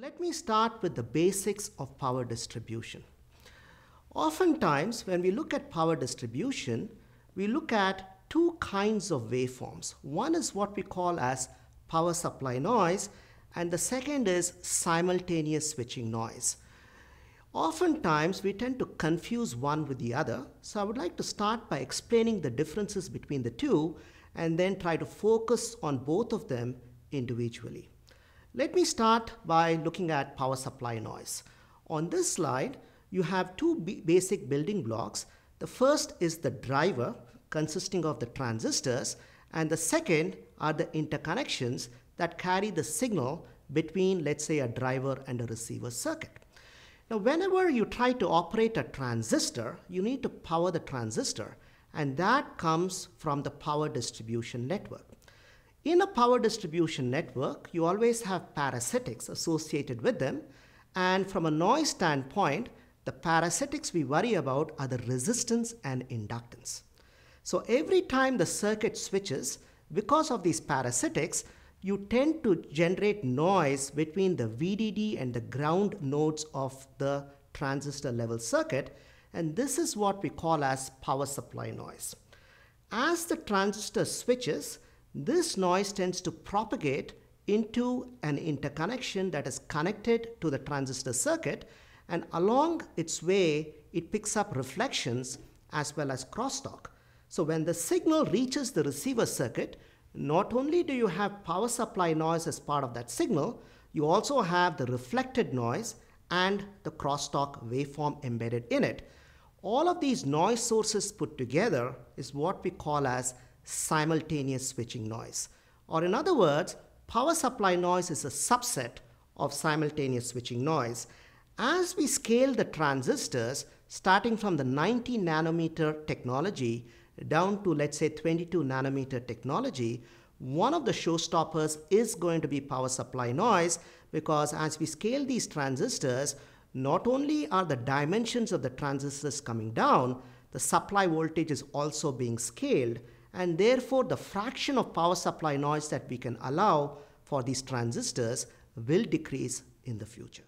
Let me start with the basics of power distribution. Oftentimes, when we look at power distribution, we look at two kinds of waveforms. One is what we call as power supply noise, and the second is simultaneous switching noise. Oftentimes, we tend to confuse one with the other, so I would like to start by explaining the differences between the two and then try to focus on both of them individually. Let me start by looking at power supply noise. On this slide, you have two basic building blocks. The first is the driver consisting of the transistors and the second are the interconnections that carry the signal between let's say a driver and a receiver circuit. Now whenever you try to operate a transistor, you need to power the transistor and that comes from the power distribution network. In a power distribution network, you always have parasitics associated with them and from a noise standpoint, the parasitics we worry about are the resistance and inductance. So every time the circuit switches, because of these parasitics, you tend to generate noise between the VDD and the ground nodes of the transistor level circuit and this is what we call as power supply noise. As the transistor switches, this noise tends to propagate into an interconnection that is connected to the transistor circuit and along its way it picks up reflections as well as crosstalk. So when the signal reaches the receiver circuit, not only do you have power supply noise as part of that signal, you also have the reflected noise and the crosstalk waveform embedded in it. All of these noise sources put together is what we call as simultaneous switching noise. Or in other words, power supply noise is a subset of simultaneous switching noise. As we scale the transistors, starting from the 90 nanometer technology down to let's say 22 nanometer technology, one of the showstoppers is going to be power supply noise because as we scale these transistors, not only are the dimensions of the transistors coming down, the supply voltage is also being scaled and therefore the fraction of power supply noise that we can allow for these transistors will decrease in the future.